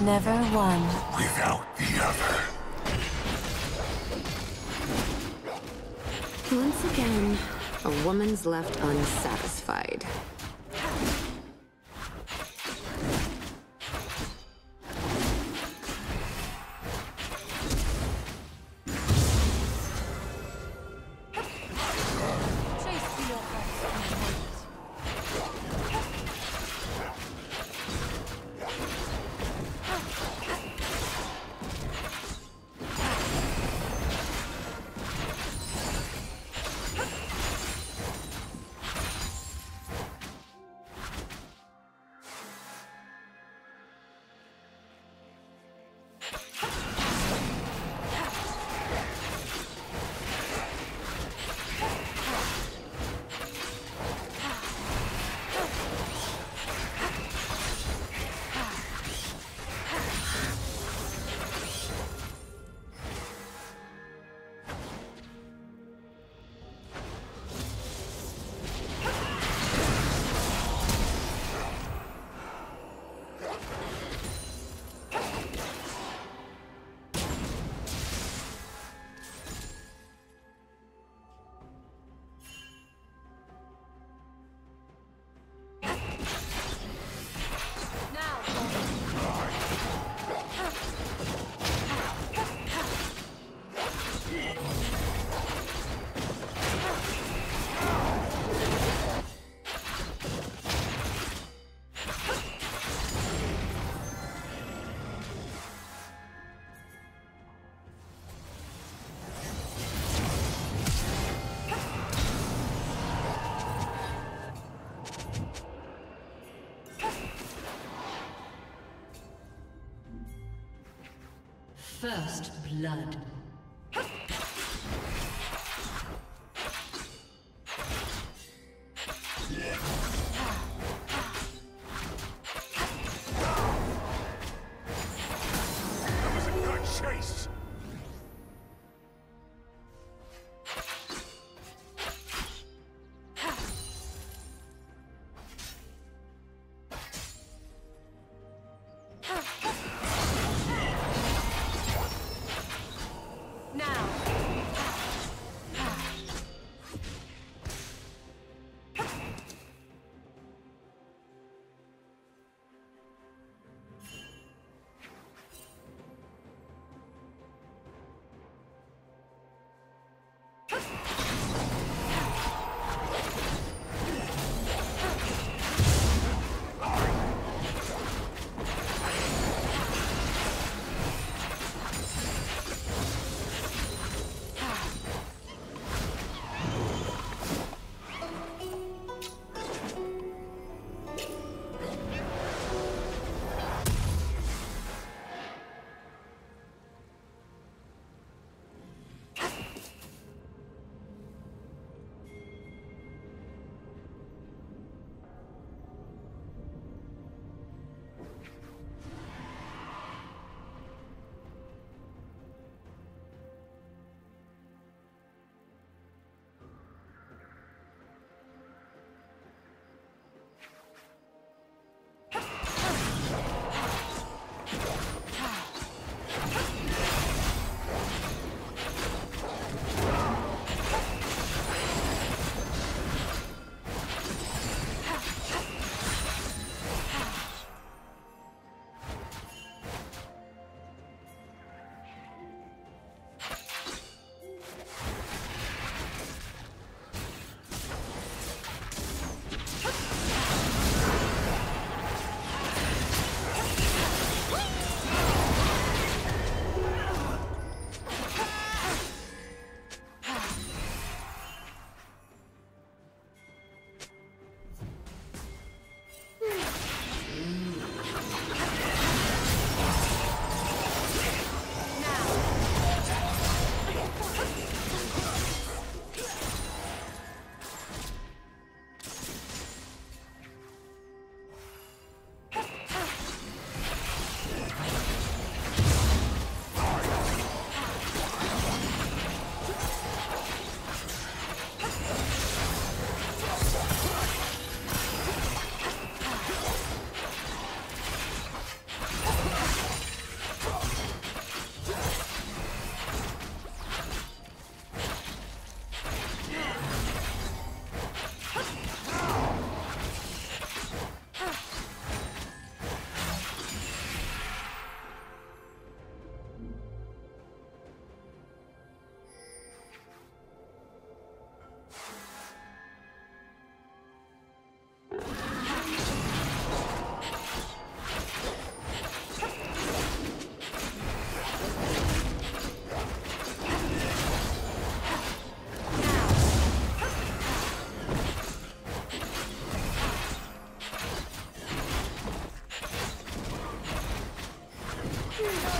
Never one. without the other. Once again, a woman's left unsatisfied. First blood. Let's go.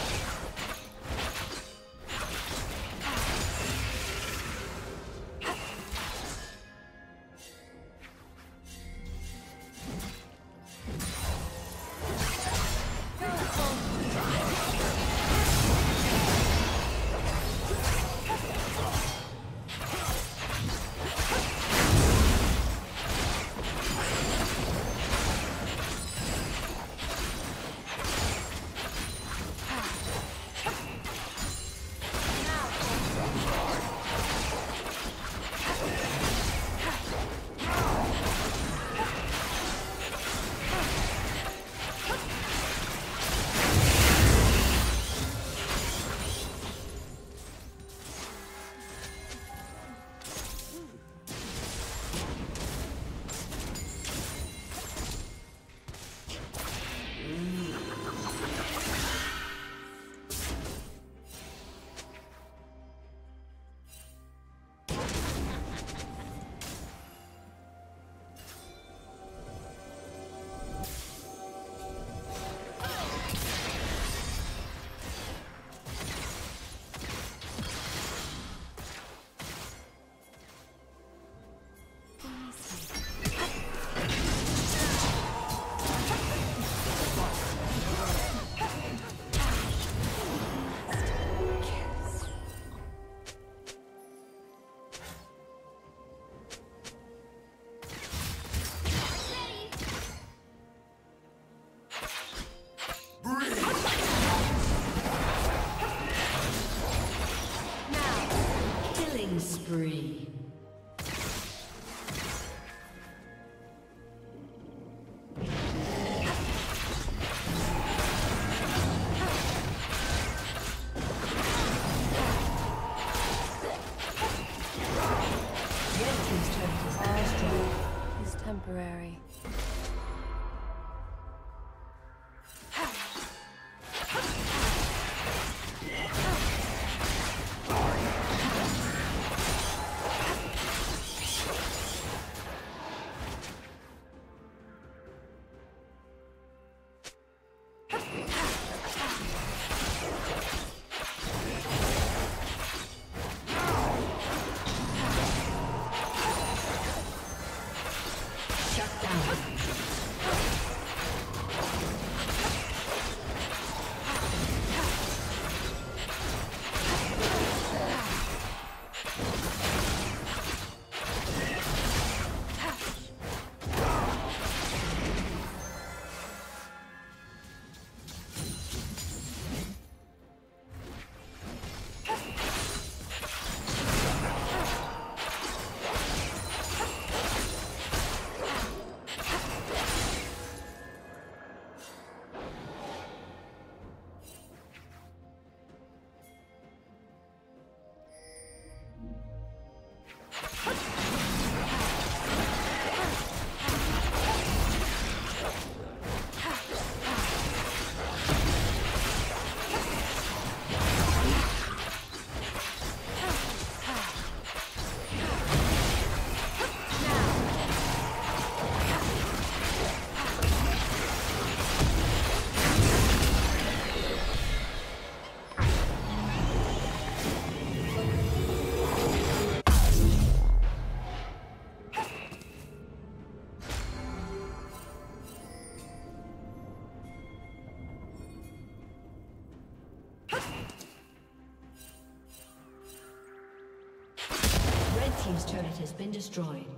temporary. Destroyed.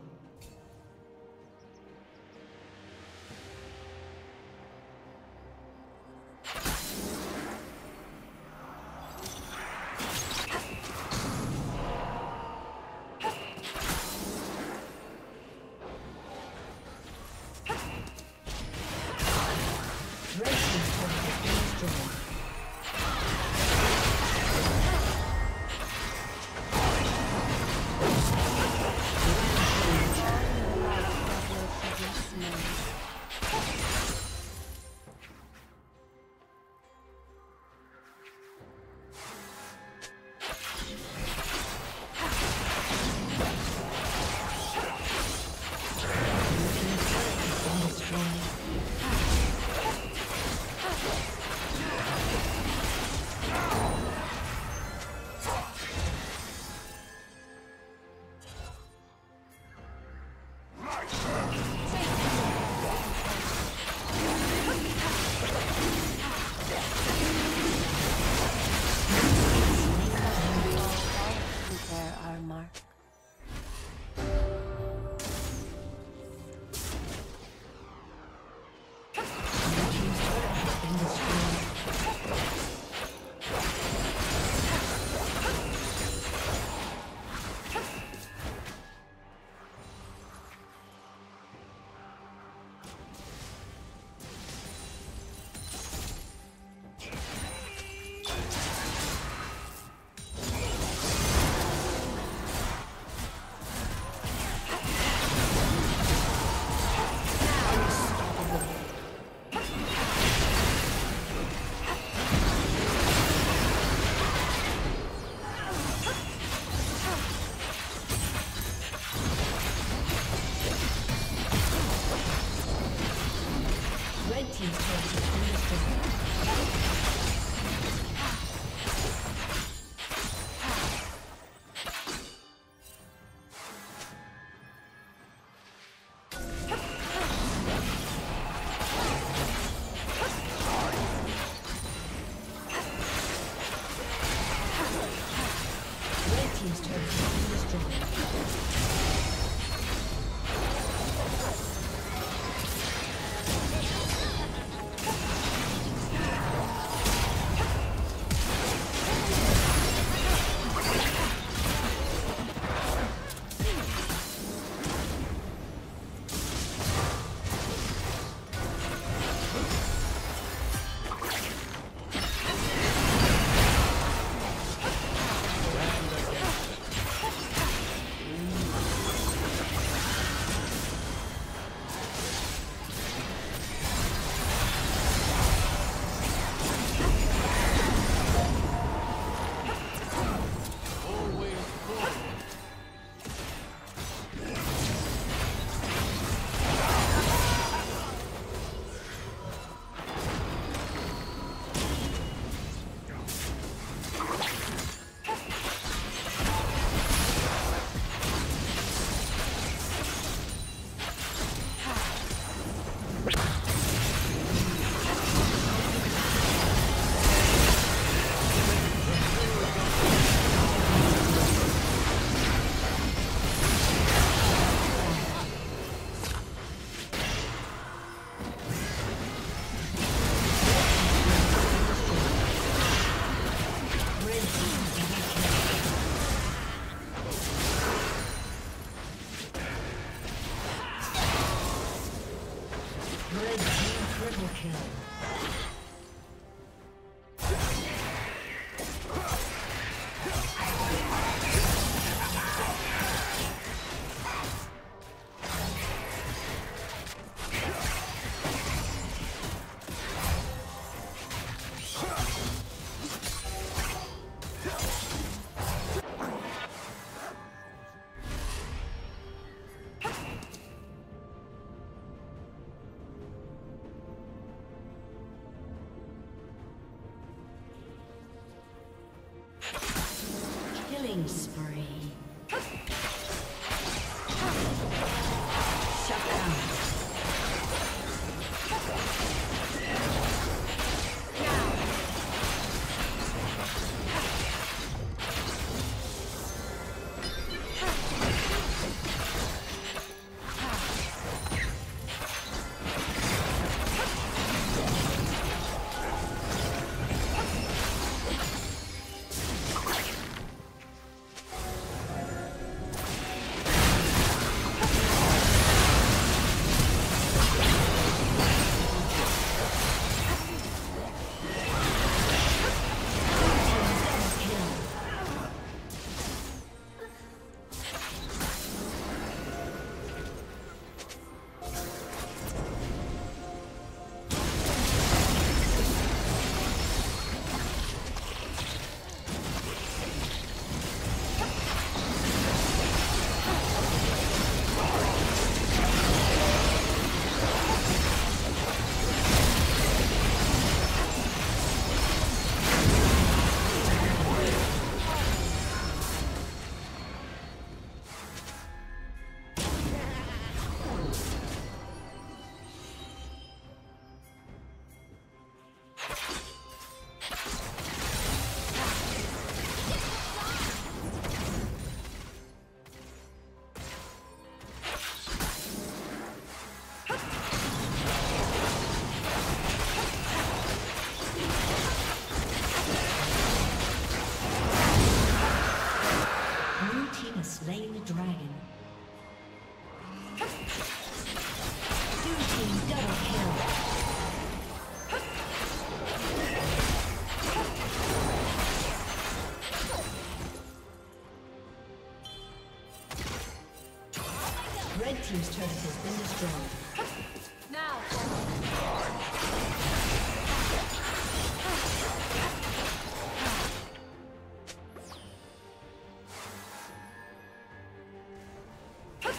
Team's turret has been destroyed.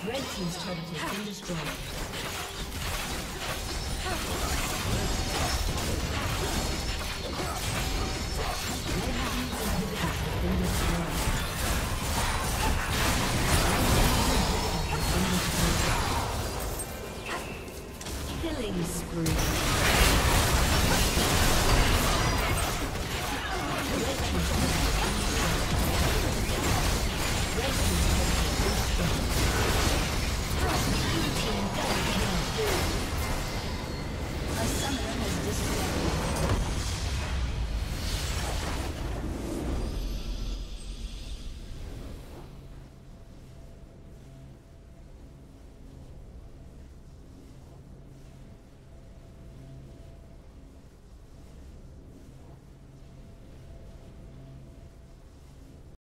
Red team's turret has been destroyed. Killing spree.